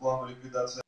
плану ликвидации